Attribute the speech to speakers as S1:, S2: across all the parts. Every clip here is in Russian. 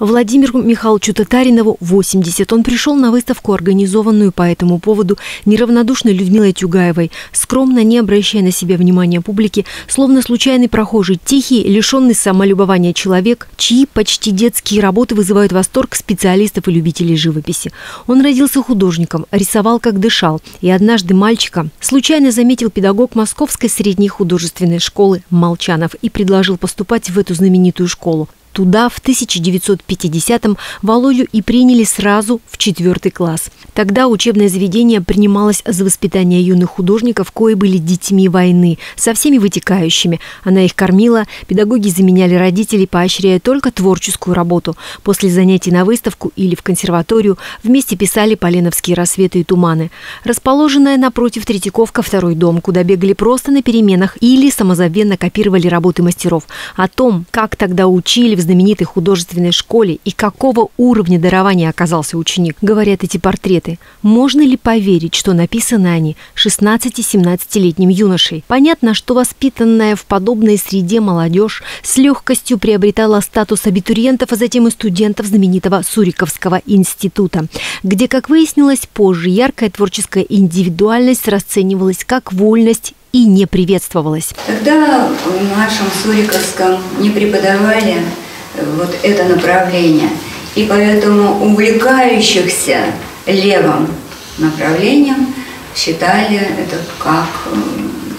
S1: Владимиру Михайловичу Татаринову 80. Он пришел на выставку, организованную по этому поводу неравнодушной Людмилой Тюгаевой, скромно не обращая на себя внимания публики, словно случайный прохожий, тихий, лишенный самолюбования человек, чьи почти детские работы вызывают восторг специалистов и любителей живописи. Он родился художником, рисовал как дышал, и однажды мальчика случайно заметил педагог Московской средней художественной школы Молчанов и предложил поступать в эту знаменитую школу. Туда в 1950-м Володю и приняли сразу в четвертый класс. Тогда учебное заведение принималось за воспитание юных художников, кои были детьми войны, со всеми вытекающими. Она их кормила, педагоги заменяли родителей, поощряя только творческую работу. После занятий на выставку или в консерваторию вместе писали поленовские рассветы и туманы. Расположенная напротив Третьяковка второй дом, куда бегали просто на переменах или самозабвенно копировали работы мастеров. О том, как тогда учили в знаменитой художественной школе и какого уровня дарования оказался ученик, говорят эти портреты. Можно ли поверить, что написаны они 16-17-летним юношей? Понятно, что воспитанная в подобной среде молодежь с легкостью приобретала статус абитуриентов, а затем и студентов знаменитого Суриковского института, где, как выяснилось позже, яркая творческая индивидуальность расценивалась как вольность и не приветствовалась.
S2: Когда в нашем Суриковском не преподавали вот это направление. И поэтому увлекающихся левым направлением считали это как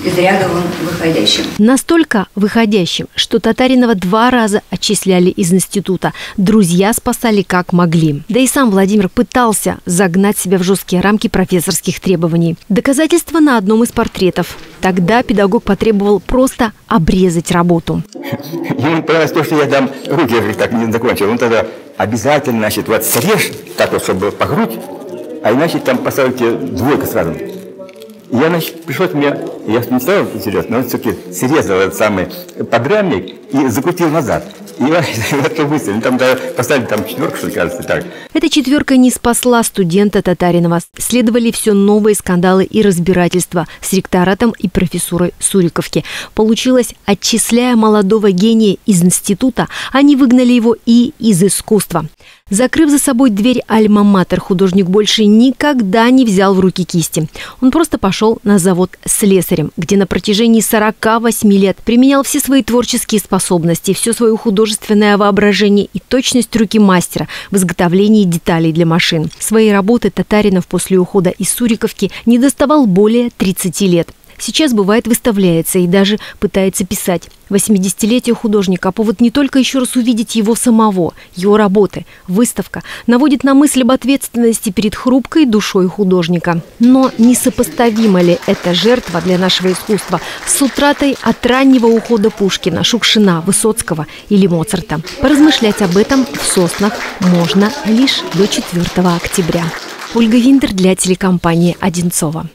S2: из ряда вон выходящим.
S1: Настолько выходящим, что Татаринова два раза отчисляли из института. Друзья спасали как могли. Да и сам Владимир пытался загнать себя в жесткие рамки профессорских требований. Доказательство на одном из портретов. Тогда педагог потребовал просто обрезать работу.
S3: Ему понравилось то, что я там руки так не закончил. Он тогда обязательно, значит, вот срежь, так вот, чтобы по грудь, а иначе там поставите двойку сразу. Я, значит, пришел к мне, я не стал серьезно, но все-таки срезал этот самый подрамник и закрутил назад. И это выставили. Там поставили там четверку, что кажется, так.
S1: Эта четверка не спасла студента Татаринова. Следовали все новые скандалы и разбирательства с ректоратом и профессурой Суриковки. Получилось, отчисляя молодого гения из института, они выгнали его и из искусства. Закрыв за собой дверь Альма-Матер, художник больше никогда не взял в руки кисти. Он просто пошел на завод слесарем, где на протяжении 48 лет применял все свои творческие способности, все свое художественное воображение и точность руки мастера в изготовлении деталей для машин. Свои работы Татаринов после ухода из Суриковки не доставал более 30 лет. Сейчас бывает выставляется и даже пытается писать. 80-летие художника, а повод не только еще раз увидеть его самого, его работы. Выставка наводит на мысль об ответственности перед хрупкой душой художника. Но несопоставима ли эта жертва для нашего искусства с утратой от раннего ухода Пушкина, Шукшина, Высоцкого или Моцарта? Поразмышлять об этом в «Соснах» можно лишь до 4 октября. Ольга Винтер для телекомпании «Одинцова».